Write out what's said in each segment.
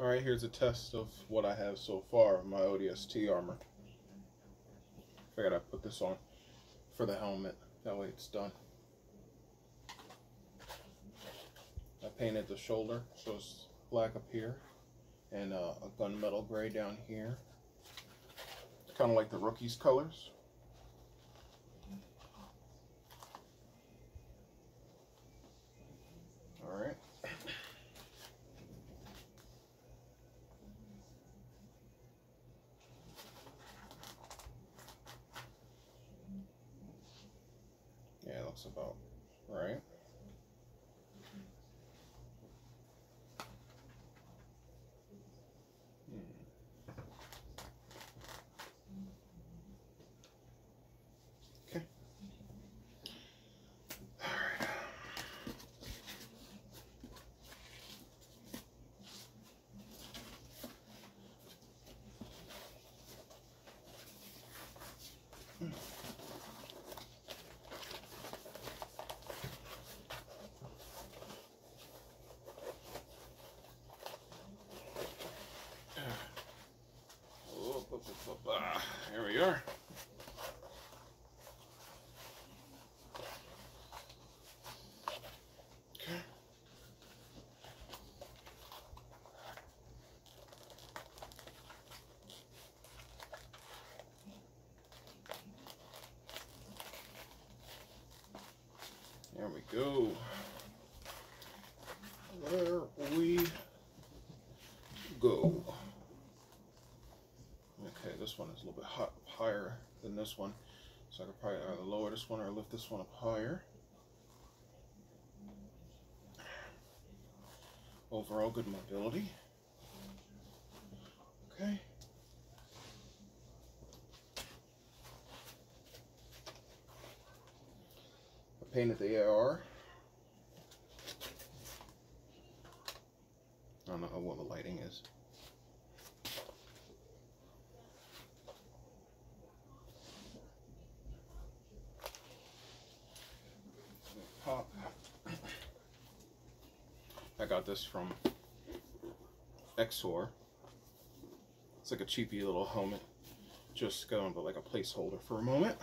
Alright, here's a test of what I have so far of my ODST armor. Figured I'd put this on for the helmet. That way it's done. I painted the shoulder so it's black up here and uh, a gunmetal gray down here. It's Kind of like the rookie's colors. About right. Here we are. Okay. There we go. There we go. Okay, this one is a little bit hot, higher than this one. So I could probably either lower this one or lift this one up higher. Overall good mobility. Okay. I painted the AR. I don't know how well the lighting is. I got this from Exor. It's like a cheapy little helmet. Just going to like a placeholder for a moment.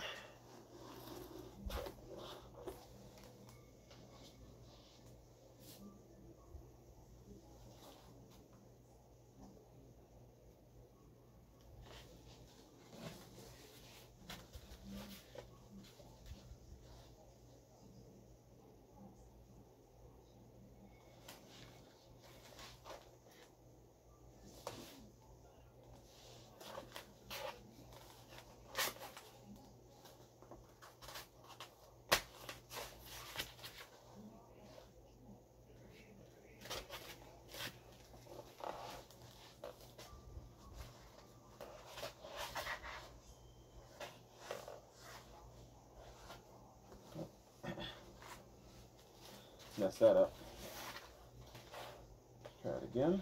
Mess that up. Try it again.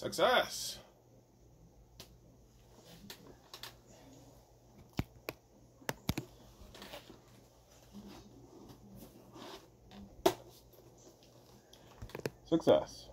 Success! Success.